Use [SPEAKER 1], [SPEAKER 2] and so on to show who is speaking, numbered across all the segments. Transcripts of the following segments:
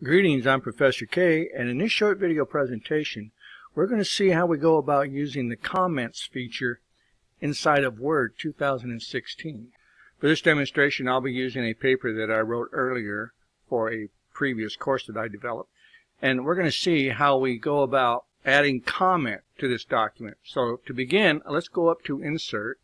[SPEAKER 1] Greetings, I'm Professor K, and in this short video presentation, we're going to see how we go about using the comments feature inside of Word 2016. For this demonstration, I'll be using a paper that I wrote earlier for a previous course that I developed, and we're going to see how we go about adding comment to this document. So to begin, let's go up to Insert,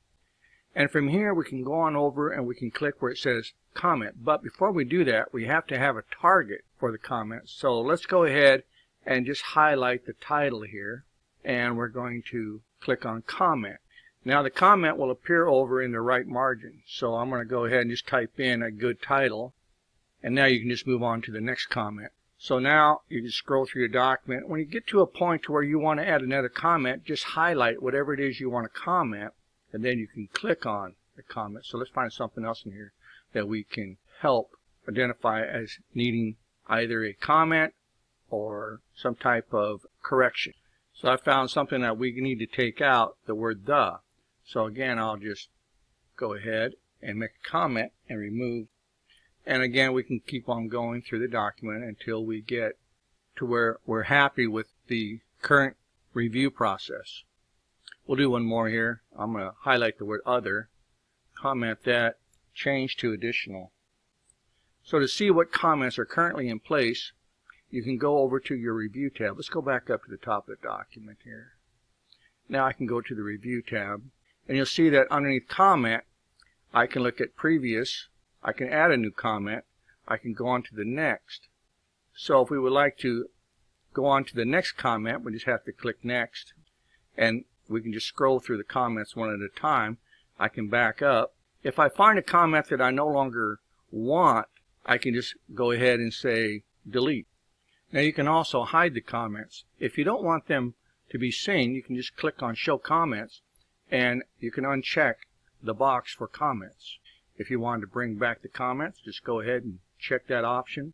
[SPEAKER 1] and from here we can go on over and we can click where it says comment. But before we do that, we have to have a target for the comment. So let's go ahead and just highlight the title here. And we're going to click on comment. Now the comment will appear over in the right margin. So I'm going to go ahead and just type in a good title. And now you can just move on to the next comment. So now you can scroll through your document. When you get to a point to where you want to add another comment, just highlight whatever it is you want to comment and then you can click on the comment. So let's find something else in here that we can help identify as needing either a comment or some type of correction. So I found something that we need to take out, the word the. So again, I'll just go ahead and make a comment and remove. And again, we can keep on going through the document until we get to where we're happy with the current review process. We'll do one more here. I'm going to highlight the word other, comment that, change to additional. So to see what comments are currently in place, you can go over to your review tab. Let's go back up to the top of the document here. Now I can go to the review tab and you'll see that underneath comment I can look at previous, I can add a new comment, I can go on to the next. So if we would like to go on to the next comment, we just have to click next and we can just scroll through the comments one at a time. I can back up. If I find a comment that I no longer want, I can just go ahead and say delete. Now you can also hide the comments. If you don't want them to be seen, you can just click on show comments and you can uncheck the box for comments. If you want to bring back the comments, just go ahead and check that option.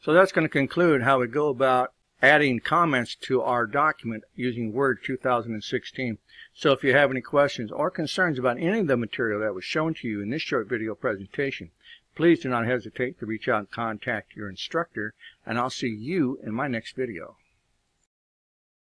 [SPEAKER 1] So that's going to conclude how we go about adding comments to our document using Word 2016. So if you have any questions or concerns about any of the material that was shown to you in this short video presentation, please do not hesitate to reach out and contact your instructor, and I'll see you in my next video.